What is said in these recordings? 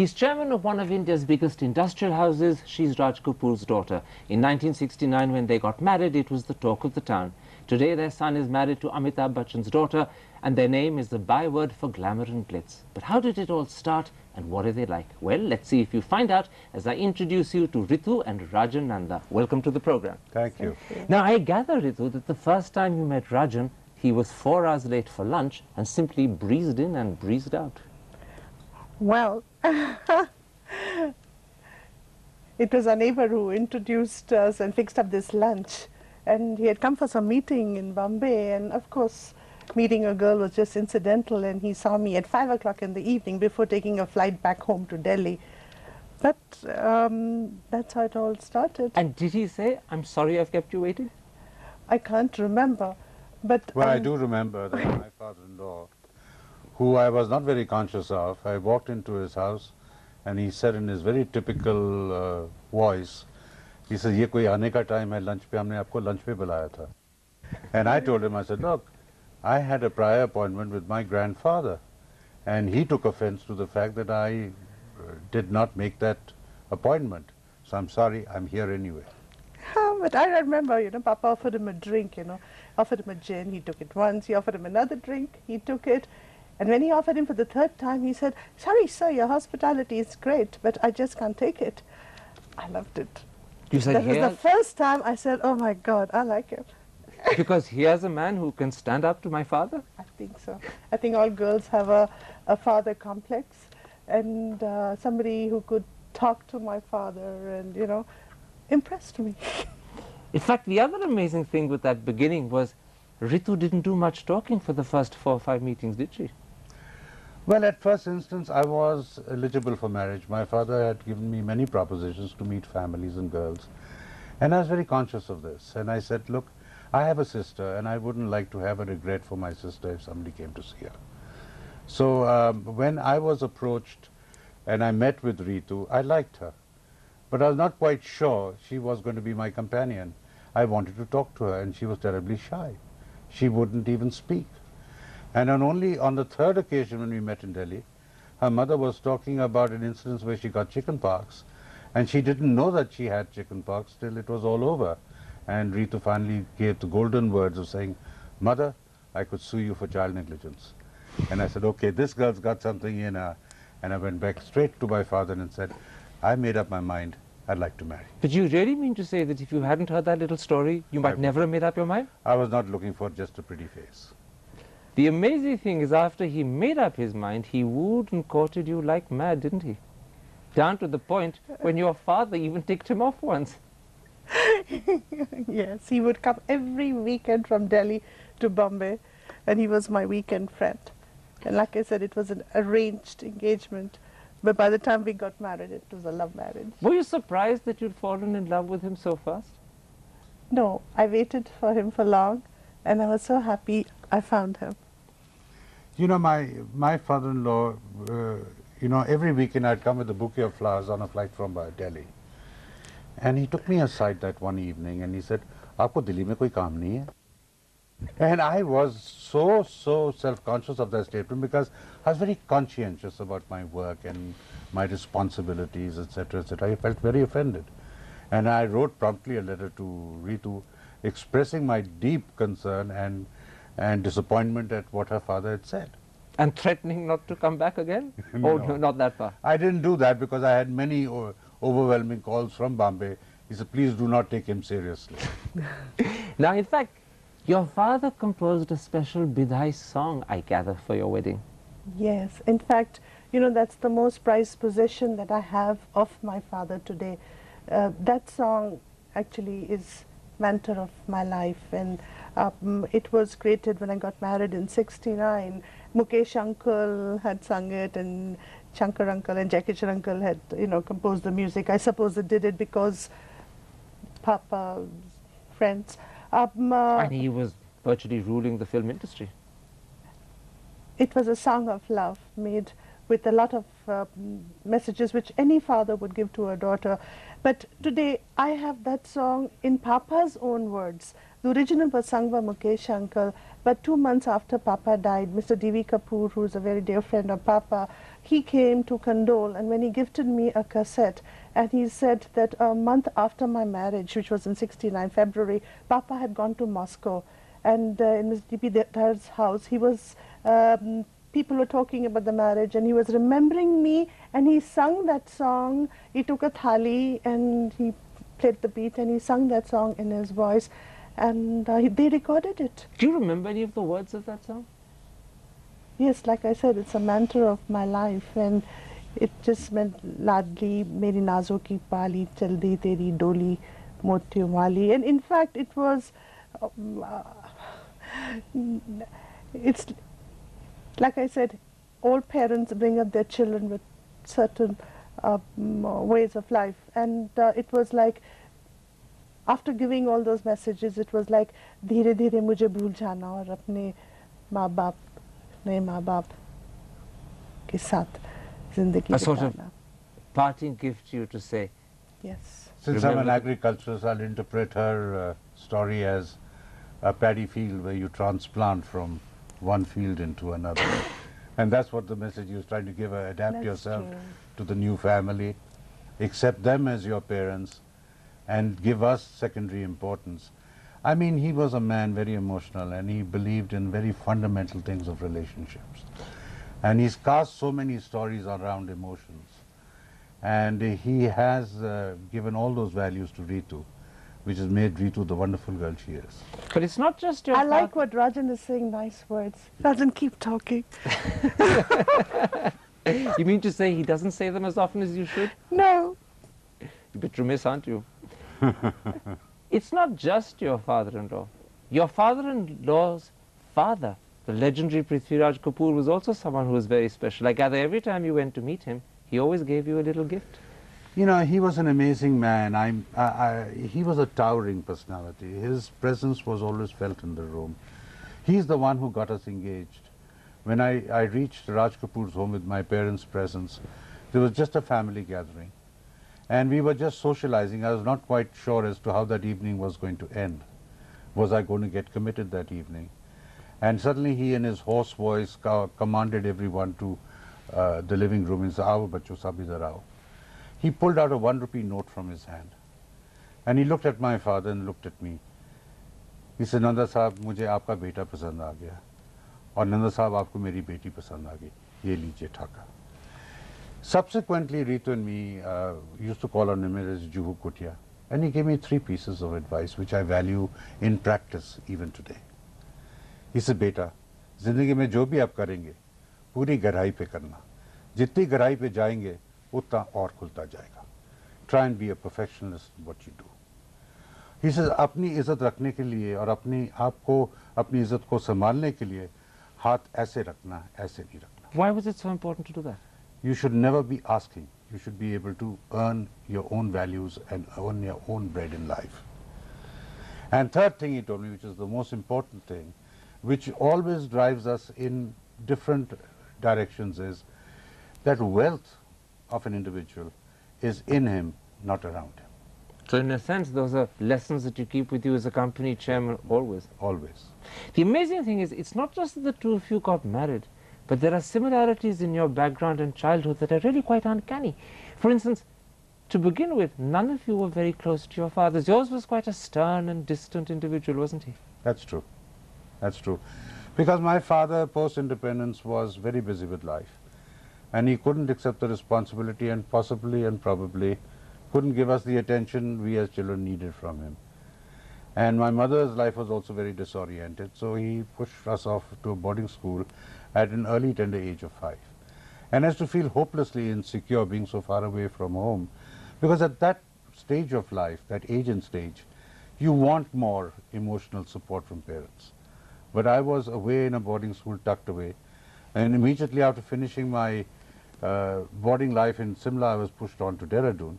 He's chairman of one of India's biggest industrial houses. She's Raj Kapoor's daughter. In 1969, when they got married, it was the talk of the town. Today, their son is married to Amitabh Bachchan's daughter, and their name is the byword for glamour and glitz. But how did it all start, and what are they like? Well, let's see if you find out as I introduce you to Ritu and Rajan Nanda. Welcome to the program. Thank you. Now, I gather, Ritu, that the first time you met Rajan, he was four hours late for lunch and simply breezed in and breezed out. Well, it was a neighbor who introduced us and fixed up this lunch. And he had come for some meeting in Bombay. And of course, meeting a girl was just incidental. And he saw me at 5 o'clock in the evening before taking a flight back home to Delhi. But um, that's how it all started. And did he say, I'm sorry I've kept you waiting? I can't remember. But Well, I um, do remember that my father-in-law, who I was not very conscious of, I walked into his house and he said in his very typical uh, voice, he said, ये कोई आने का time है lunch पे हमने आपको lunch पे बुलाया था. And I told him, I said, look, I had a prior appointment with my grandfather. And he took offense to the fact that I uh, did not make that appointment. So I'm sorry, I'm here anyway. Ah, but I remember, you know, Papa offered him a drink, you know, offered him a gin, he took it once, he offered him another drink, he took it. and when he offered him for the third time, he said, sorry, sir, your hospitality is great, but I just can't take it. I loved it. You said that was the first time I said, oh my God, I like him. because he here's a man who can stand up to my father? I think so. I think all girls have a, a father complex and uh, somebody who could talk to my father and, you know, impressed me. In fact, the other amazing thing with that beginning was Ritu didn't do much talking for the first four or five meetings, did she? Well, at first instance, I was eligible for marriage. My father had given me many propositions to meet families and girls. And I was very conscious of this. And I said, look, I have a sister, and I wouldn't like to have a regret for my sister if somebody came to see her. So um, when I was approached and I met with Ritu, I liked her. But I was not quite sure she was going to be my companion. I wanted to talk to her, and she was terribly shy. She wouldn't even speak. And on only on the third occasion when we met in Delhi, her mother was talking about an incident where she got chicken pox, and she didn't know that she had chicken pox till it was all over. And Ritu finally gave the golden words of saying, Mother, I could sue you for child negligence. And I said, okay, this girl's got something in her. And I went back straight to my father and said, I made up my mind, I'd like to marry. But you really mean to say that if you hadn't heard that little story, you might would. never have made up your mind? I was not looking for just a pretty face. The amazing thing is after he made up his mind, he wooed and courted you like mad, didn't he? Down to the point when your father even ticked him off once. yes, he would come every weekend from Delhi to Bombay, and he was my weekend friend. And like I said, it was an arranged engagement. But by the time we got married, it was a love marriage. Were you surprised that you'd fallen in love with him so fast? No, I waited for him for long, and I was so happy I found him. You know, my, my father-in-law, uh, you know, every weekend I'd come with a bouquet of flowers on a flight from uh, Delhi. And he took me aside that one evening and he said, आपको दिल्ली में कोई काम नहीं है? And I was so, so self-conscious of that statement because I was very conscientious about my work and my responsibilities, etc., etc. I felt very offended. And I wrote promptly a letter to Ritu expressing my deep concern and, and disappointment at what her father had said. And threatening not to come back again? Oh, No. no, not that far. I didn't do that because I had many o- overwhelming calls from Bombay. He said, please do not take him seriously. Now, in fact, your father composed a special Bidhai song, I gather, for your wedding. Yes, in fact, you know, that's the most prized possession that I have of my father today. Uh, that song actually is mentor of my life and um, it was created when I got married in 69. Mukesh uncle had sung it and Shankar uncle and Jackie uncle had, you know, composed the music. I suppose they did it because Papa's friends. Um, uh, and he was virtually ruling the film industry. It was a song of love made with a lot of uh, messages which any father would give to a daughter. But today I have that song in Papa's own words. The original was sung by Mukesh Uncle, but two months after Papa died, Mr. D.V. Kapoor, who is a very dear friend of Papa, he came to condole and when he gifted me a cassette and he said that a month after my marriage, which was in 69 February, Papa had gone to Moscow and uh, in Mr. D.P. Dhar's house, he was, um, people were talking about the marriage and he was remembering me and he sung that song. He took a thali and he played the beat and he sung that song in his voice and uh, they recorded it. Do you remember any of the words of that song? Yes, like I said, it's a mantra of my life, and it just meant ladli, meri nazo ki pali, chaldi teri doli, mote wali. And in fact, it was, um, uh, it's like I said, all parents bring up their children with certain uh, mm, ways of life, and uh, it was like after giving all those messages, it was like धीरे धीरे मुझे भूल जाना और अपने माँ बाप नए माँ बाप के साथ जिंदगी A sort of- बिताना Parting gift to you to say, yes Since I'm an Remember- agriculturist, I'll interpret her uh, story as a paddy field where you transplant from one field into another. and that's what the message he was trying to give her. Adapt That's yourself true. to the new family, accept them as your parents, and give us secondary importance. I mean, he was a man very emotional and he believed in very fundamental things of relationships. And he's cast so many stories around emotions. And he has uh, given all those values to Ritu, which has made Ritu the wonderful girl she is. but it's not just your I like what Rajan is saying nice words Rajan keep talking You mean to say he doesn't say them as often as you should? no You're a bit remiss, aren't you? it's not just your father-in-law. Your father-in-law's father, the legendary Prithviraj Kapoor, was also someone who was very special. I gather every time you went to meet him, he always gave you a little gift. You know, he was an amazing man. I'm, I, I, he was a towering personality. His presence was always felt in the room. He's the one who got us engaged. When I, I reached Raj Kapoor's home with my parents' presence, there was just a family gathering. And we were just socializing. I was not quite sure as to how that evening was going to end. Was I going to get committed that evening? And suddenly he, in his hoarse voice, commanded everyone to uh, the living room said, Aao bacho sab idhar aao. He pulled out a one rupee note from his hand. And he looked at my father and looked at me. He said, Nanda साहब मुझे आपका बेटा पसंद आ गया और नंदा साहब आपको मेरी बेटी पसंद आ गई ये लीजिए ठाका Subsequently, Ritu and me uh, used to call on him as Juhu Kutia. And he gave me three pieces of advice which I value in practice even today. He said, बेटा जिंदगी में जो भी आप करेंगे पूरी गहराई पे करना जितनी गहराई पे जाएंगे उतना और खुलता जाएगा try and be a परफेक्शनलिस्ट what you do he says अपनी इज्जत रखने के लिए और अपनी आपको अपनी इज्जत को संभालने के लिए हाथ ऐसे रखना ऐसे नहीं रखना Why was it so important to do that? you should never be asking. You should be able to earn your own values and earn your own bread in life. And third thing he told me, which is the most important thing, which always drives us in different directions, is that wealth of an individual is in him, not around him, So in a sense, those are lessons that you keep with you as a company chairman always. always. The amazing thing is, it's not just that the two of you got married, but there are similarities in your background and childhood that are really quite uncanny. For instance, to begin with, none of you were very close to your fathers. Yours was quite a stern and distant individual, wasn't he? That's true. That's true. Because my father, post independence, was very busy with life. And he couldn't accept the responsibility and possibly and probably couldn't give us the attention we as children needed from him. And my mother's life was also very disoriented, so he pushed us off to a boarding school at an early tender age of five. And as to feel hopelessly insecure being so far away from home, because at that stage of life, that age and stage, you want more emotional support from parents. But I was away in a boarding school, tucked away, and immediately after finishing my boarding life in Simla, I was pushed on to Dehradun.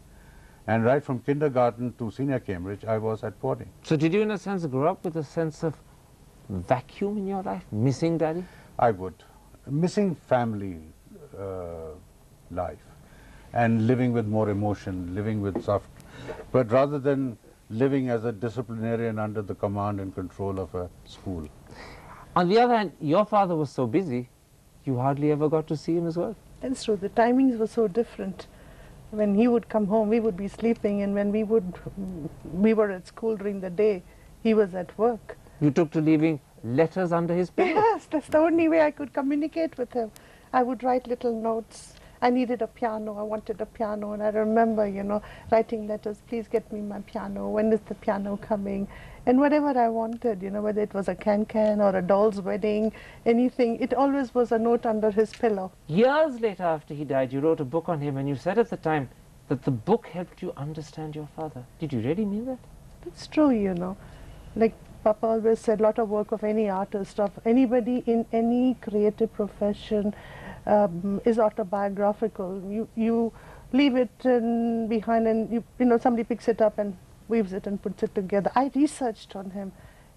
And right from kindergarten to senior Cambridge, I was at boarding. So did you, in a sense, grow up with a sense of vacuum in your life, missing daddy? I would. Missing family, uh, life and living with more emotion, living with soft, but rather than living as a disciplinarian under the command and control of a school. On the other hand, your father was so busy, you hardly ever got to see him as well. That's true. The timings were so different. When he would come home, we would be sleeping, and when we would, we were at school during the day, he was at work. You took to leaving letters under his pillow. Yes, that's the only way I could communicate with him. I would write little notes. I needed a piano. I wanted a piano, and I remember, you know, writing letters. Please get me my piano. When is the piano coming? And whatever I wanted, you know, whether it was a can-can or a doll's wedding, anything, it always was a note under his pillow. Years later, after he died, you wrote a book on him, and you said at the time that the book helped you understand your father. Did you really mean that? That's true, you know. Like Papa always said, a lot of work of any artist, of anybody in any creative profession um, is autobiographical. You you leave it in behind, and you you know somebody picks it up and weaves it and puts it together. I researched on him,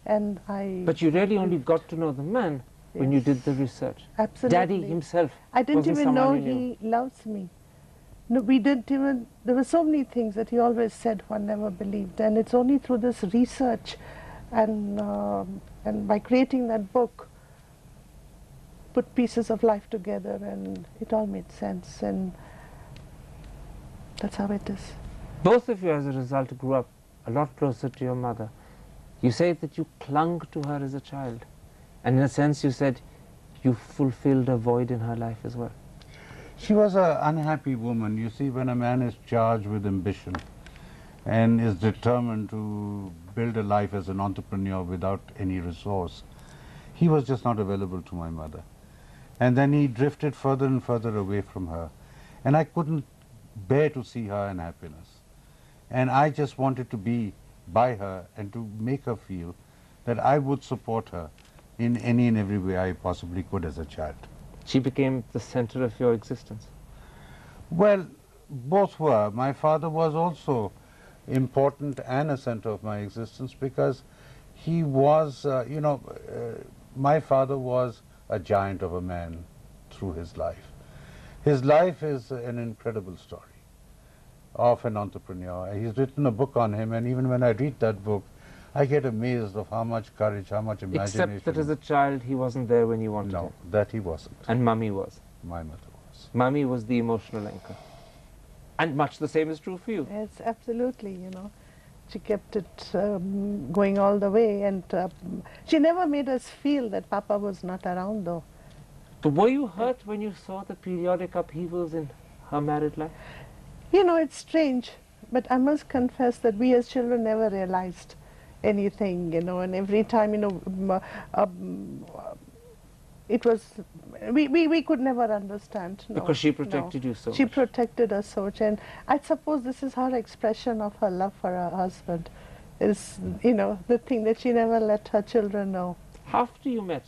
and I. But you really only got to know the man when you did the research. absolutely. Daddy himself. I didn't even know he loves me. No, we didn't even. There were so many things that he always said one never believed, and it's only through this research, and um, and by creating that book, put pieces of life together, and it all made sense, and that's how it is. Both of you, as a result, grew up a lot closer to your mother. You say that you clung to her as a child. And in a sense, you said you fulfilled a void in her life as well. She was an unhappy woman. You see, when a man is charged with ambition and is determined to build a life as an entrepreneur without any resource, he was just not available to my mother. And then he drifted further and further away from her. And I couldn't bear to see her in happiness. And I just wanted to be by her and to make her feel that I would support her in any and every way I possibly could as a child. She became the center of your existence. Well, both were. My father was also important and a center of my existence because he was, uh, you know, uh, my father was a giant of a man through his life. His life is an incredible story of an entrepreneur. He's written a book on him, and even when I read that book, I get amazed of how much courage, how much imagination. Except that as a child, he wasn't there when you wanted no, him. that he wasn't. And Mummy was. My mother was. Mummy was the emotional anchor. And much the same is true for you. Yes, absolutely, you know. She kept it um, going all the way, and um, she never made us feel that Papa was not around, though. But were you hurt when you saw the periodic upheavals in her married life? You know, it's strange, but I must confess that we as children never realized anything, you know, and every time, you know, um, uh, um, it was, we, we, we could never understand. No, Because she no. protected you so She much. protected us so much, and I suppose this is her expression of her love for her husband. Is you know the thing that she never let her children know. After you met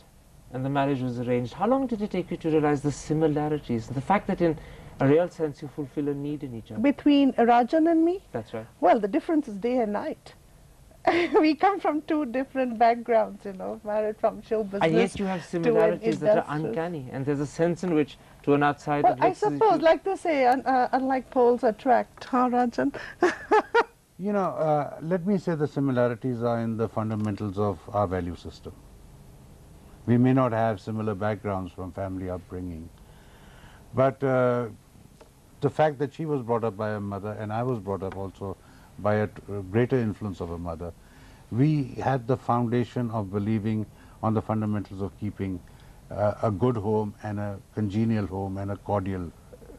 and the marriage was arranged, how long did it take you to realize the similarities? The fact that in a real sense you fulfill a need in each other. Between Rajan and me, That's right. well, the difference is day and night. we come from two different backgrounds, you know, married from show business. And yet you have similarities that are uncanny. And there's a sense in which, to an outsider, Well, I looks as if suppose, like they say, un, uh, unlike poles attract, huh, Rajan? You know, uh, let me say the similarities are in the fundamentals of our value system. We may not have similar backgrounds from family upbringing, but uh, the fact that she was brought up by a mother and I was brought up also by a greater influence of a mother, we had the foundation of believing on the fundamentals of keeping uh, a good home and a congenial home and a cordial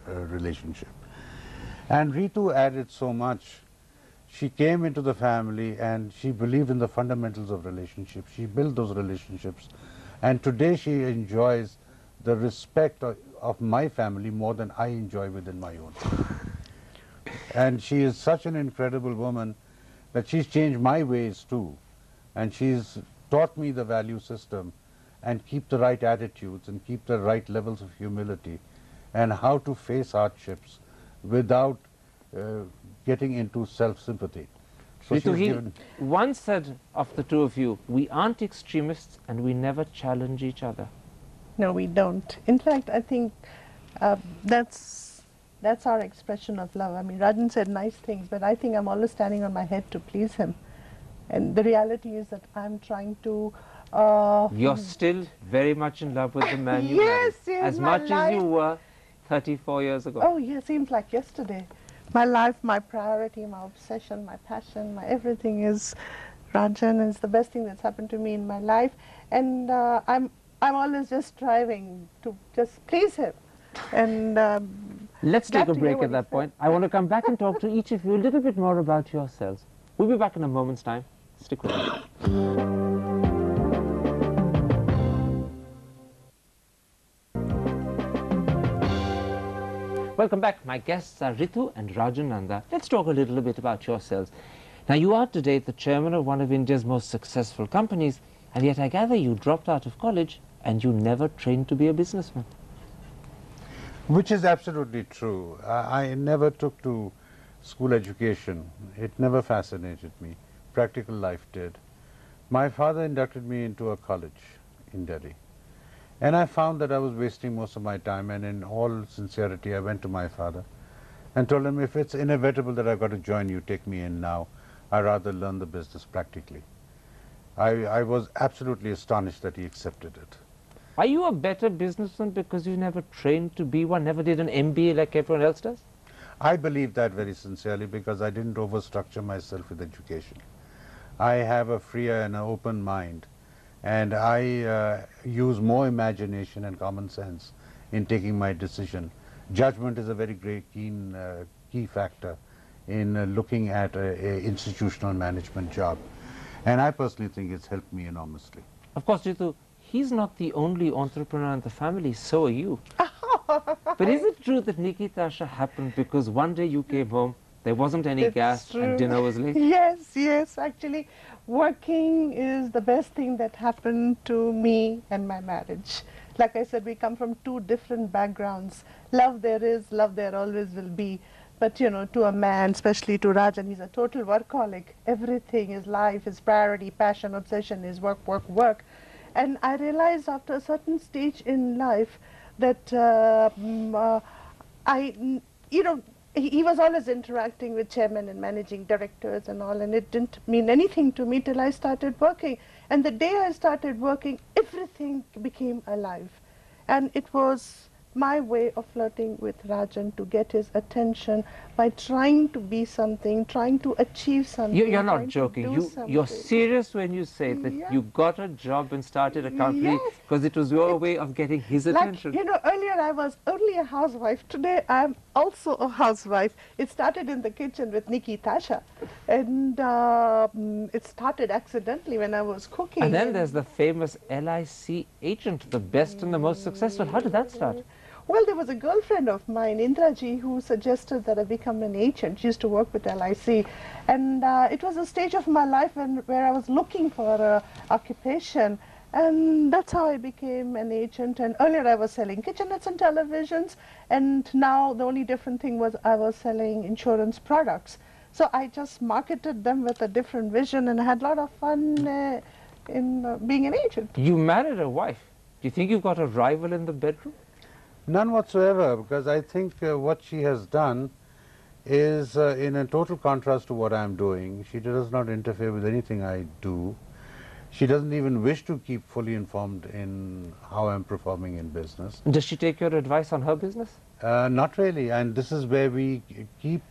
uh, relationship. And Ritu added so much. She came into the family and she believed in the fundamentals of relationships. She built those relationships. And today she enjoys the respect of, of my family more than I enjoy within my own. And she is such an incredible woman that she's changed my ways too. And she's taught me the value system and keep the right attitudes and keep the right levels of humility and how to face hardships without uh, getting into self-sympathy. So Ritu, she's he once said of the two of you, we aren't extremists and we never challenge each other. No, we don't. In fact, I think uh, that's that's our expression of love. I mean, Rajan said nice things, but I think I'm always standing on my head to please him. And the reality is that I'm trying to. Uh, You're still very much in love with the man you Yes, married. yes, As much as you were 34 years ago. Oh, yeah, seems like yesterday. My life, my priority, my obsession, my passion, my everything is Rajan. It's the best thing that's happened to me in my life, and uh, I'm I'm always just striving to just please him. And um, Let's take a break at that point. I want to come back and talk to each of you a little bit more about yourselves. We'll be back in a moment's time. Stick with us. Welcome back. My guests are Ritu and Rajan Nanda. Let's talk a little bit about yourselves. Now, you are today the chairman of one of India's most successful companies, and yet I gather you dropped out of college and you never trained to be a businessman. Which is absolutely true. I, I never took to school education. It never fascinated me. Practical life did. My father inducted me into a college in Delhi. And I found that I was wasting most of my time and in all sincerity I went to my father and told him if it's inevitable that I've got to join you, take me in now. I'd rather learn the business practically. I, I was absolutely astonished that he accepted it. Are you a better businessman because you never trained to be one, never did an MBA like everyone else does? I believe that very sincerely because I didn't overstructure myself with education. I have a freer and an open mind and I uh, use more imagination and common sense in taking my decision. Judgment is a very great keen uh, key factor in uh, looking at a, a institutional management job and I personally think it's helped me enormously. Of course, Ritu, he's not the only entrepreneur in the family, so are you. but is it true that Nikitasha happened because one day you came home, there wasn't any It's gas true. and dinner was late? yes, yes, actually, working is the best thing that happened to me and my marriage. Like I said, we come from two different backgrounds. Love there is, love there always will be. But you know, to a man, especially to Rajan, he's a total workaholic. Everything, his life, his priority, passion, obsession is work, work, work. And I realized after a certain stage in life that uh, mm, uh, I, you know, he, he was always interacting with chairman and managing directors and all, and it didn't mean anything to me till I started working. And the day I started working, everything became alive. And it was my way of flirting with Rajan to get his attention by trying to be something, trying to achieve something. You, you're not joking. You, you're serious when you say that Yeah. you got a job and started a company Yes. because it was your way of getting his Like, attention. you know, earlier I was only a housewife. Today I'm also a housewife. It started in the kitchen with Nikitasha. And mm, it started accidentally when I was cooking. and then there's the famous LIC agent, the best and the most successful. How did that start? Well, there was a girlfriend of mine, Indraji, who suggested that I become an agent. She used to work with LIC. And uh, it was a stage of my life when, where I was looking for a occupation. And that's how I became an agent. And earlier I was selling kitchenettes and televisions. And now the only different thing was I was selling insurance products. So I just marketed them with a different vision and I had a lot of fun uh, in uh, being an agent. You married a wife. Do you think you've got a rival in the bedroom? None whatsoever, because I think uh, what she has done is uh, in a total contrast to what I'm doing. She does not interfere with anything I do. She doesn't even wish to keep fully informed in how I'm performing in business. Does she take your advice on her business? Uh, not really, and this is where we keep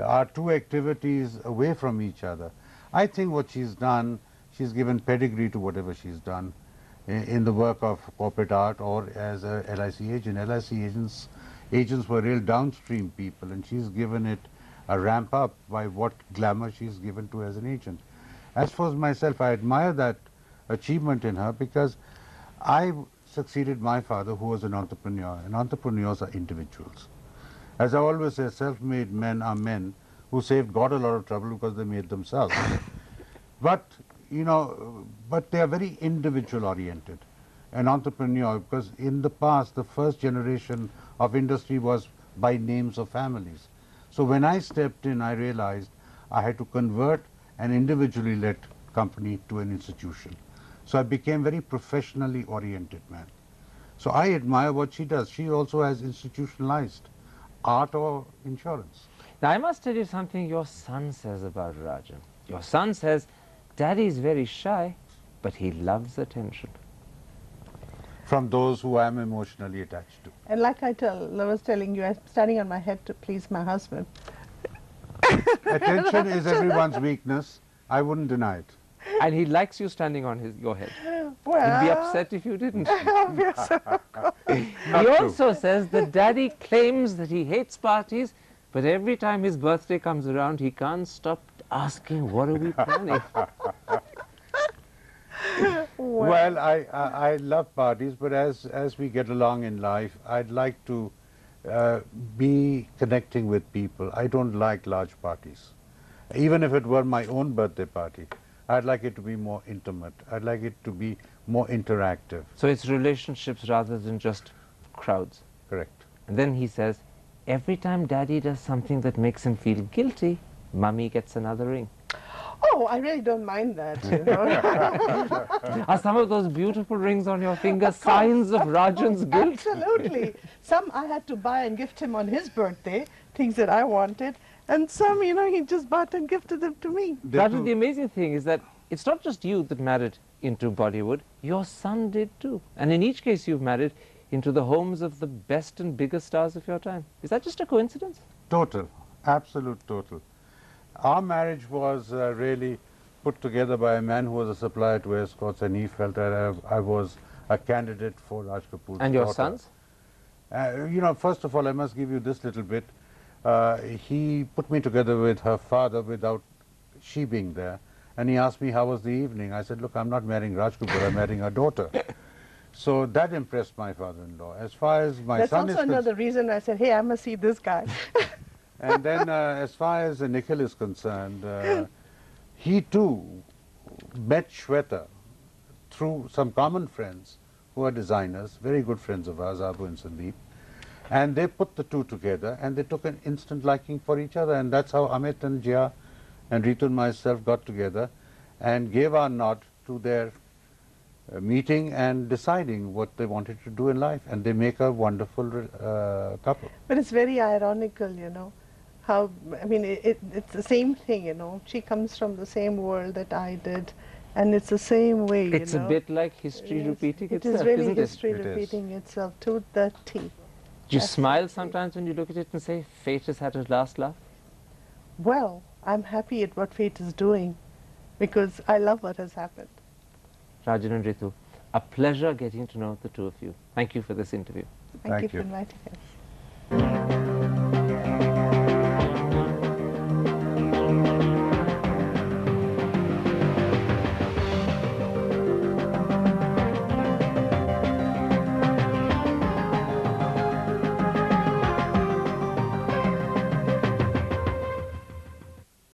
our two activities away from each other. I think what she's done, she's given pedigree to whatever she's done i- in the work of corporate art or as a LIC agent. LIC agents, agents were real downstream people, and she's given it a ramp up by what glamour she's given to as an agent. As for myself, I admire that achievement in her because I succeeded my father, who was an entrepreneur, and entrepreneurs are individuals. As I always say, self-made men are men who saved God a lot of trouble because they made themselves. but, you know, but they are very individual oriented. An entrepreneur, because in the past, the first generation of industry was by names of families. So when I stepped in, I realized I had to convert an individually led company to an institution. So I became very professionally oriented man. So I admire what she does. She also has institutionalized art or insurance. Now, I must tell you something your son says about Rajan. Your son says, Daddy is very shy, but he loves attention. From those who I'm emotionally attached to. And like I tell, I was telling you, I'm standing on my head to please my husband. Attention is everyone's weakness. I wouldn't deny it. And he likes you standing on his, your head. Well, He'd be upset if you didn't. obvious. he true. also says that Daddy claims that he hates parties, but every time his birthday comes around, he can't stop asking, what are we planning? Well, I, I, I love parties, but as, as we get along in life, I'd like to uh, be connecting with people. I don't like large parties. Even if it were my own birthday party, I'd like it to be more intimate. I'd like it to be more interactive. so it's relationships rather than just crowds. Correct. And then he says, every time Daddy does something that makes him feel guilty, Mummy gets another ring. Oh, I really don't mind that, you know. Are some of those beautiful rings on your finger signs of Rajan's guilt? Absolutely. Some I had to buy and gift him on his birthday, things that I wanted, and some, you know, he just bought and gifted them to me. They're the amazing thing is that it's not just you that married into Bollywood, your son did too. And in each case, you've married into the homes of the best and biggest stars of your time. Is that just a coincidence? Total, absolute total. Our marriage was uh, really put together by a man who was a supplier to escorts, and he felt that I, I was a candidate for Raj Kapoor's And your daughter. sons? Uh, you know, first of all, I must give you this little bit. Uh, he put me together with her father without she being there, and he asked me how was the evening. I said, look, I'm not marrying Raj Kapoor, I'm marrying her daughter. So that impressed my father-in-law. As far as my That's son also is concerned. another reason I said, hey, I must see this guy. And then, uh, as far as Nikhil is concerned, uh, he too met Shweta through some common friends who are designers, very good friends of ours, Abu and Sandeep. And they put the two together and they took an instant liking for each other. And that's how Amit and Jaya and Ritu and myself got together and gave our nod to their uh, meeting and deciding what they wanted to do in life. And they make a wonderful uh, couple. But it's very ironical, you know, how, I mean, it, it, it's the same thing, you know. She comes from the same world that I did, and it's the same way, you It's a bit like history Yes, repeating It itself, is really isn't history It is. repeating itself to the T. Do you smile sometimes when you look at it and say, fate has had its last laugh? Well, I'm happy at what fate is doing because I love what has happened. Rajan and Ritu, a pleasure getting to know the two of you. Thank you for this interview. Thank, Thank you for inviting us.